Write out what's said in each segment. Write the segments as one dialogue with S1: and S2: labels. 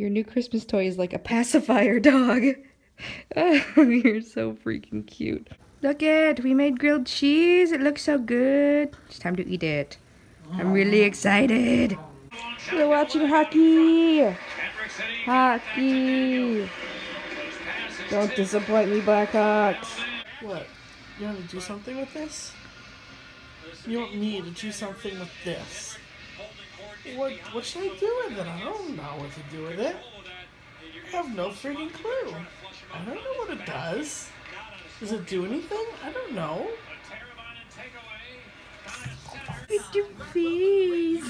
S1: Your new Christmas toy is like a pacifier dog. Oh, you're so freaking cute. Look it, we made grilled cheese. It looks so good. It's time to eat it. I'm really excited. We're watching hockey. Hockey. Don't disappoint me, Blackhawks.
S2: What? You want to do something with this? You want me to do something with this? What What should I do with it? I don't know what to do with it. I have no freaking clue. I don't know what it does. Does it do anything? I don't know.
S1: Look at your face.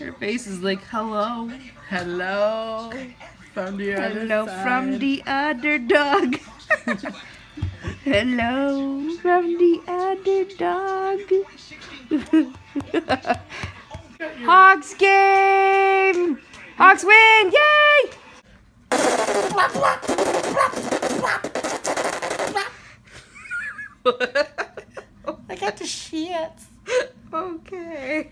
S1: Her face is like, hello.
S2: Hello. From the other
S1: Hello
S2: side.
S1: from the other dog. Hello from the other dog. Hawks game! Hawks win! Yay!
S2: I got the shits.
S1: Okay.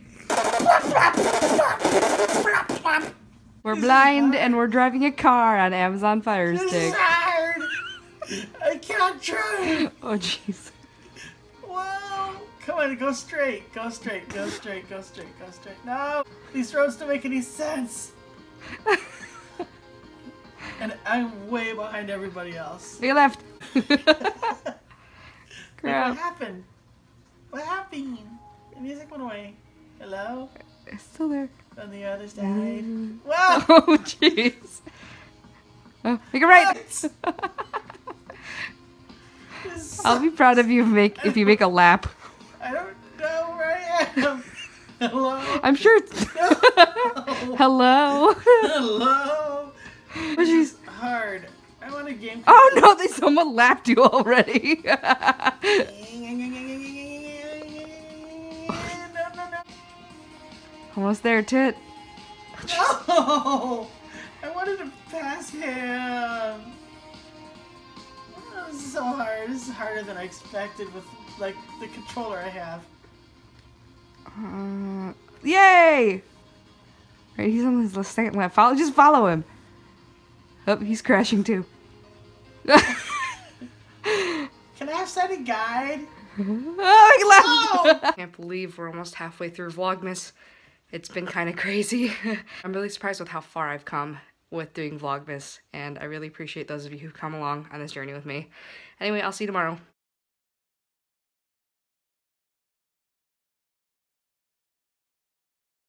S1: We're blind and we're driving a car on Amazon Fire Stick.
S2: I can't drive.
S1: Oh jeez.
S2: Come on, go straight, go straight, go straight, go straight, go straight. No! These roads don't make any sense. and I'm way behind everybody else.
S1: A left.
S2: Like, what happened? What happened? The music went away. Hello?
S1: It's still there.
S2: On the other side. Wow!
S1: Oh jeez. Oh, make it right. I'll be proud of you if, make, if you make a lap.
S2: Hello?
S1: I'm sure it's... Hello.
S2: Hello?
S1: Oh, jeez.
S2: Hard. I want a game.
S1: Oh no, they someone lapped you already.
S2: no, no, no.
S1: Almost there, Tit.
S2: No! I wanted to pass him. Oh, this is so hard. This is harder than I expected with like the controller I have.
S1: Uh, yay! Right, he's on his second lap. Follow, just follow him. Oh, he's crashing too.
S2: Can I have sighted guide?
S1: oh, he left! I can't believe we're almost halfway through Vlogmas. It's been kind of crazy. I'm really surprised with how far I've come with doing Vlogmas, and I really appreciate those of you who've come along on this journey with me. Anyway, I'll see you tomorrow.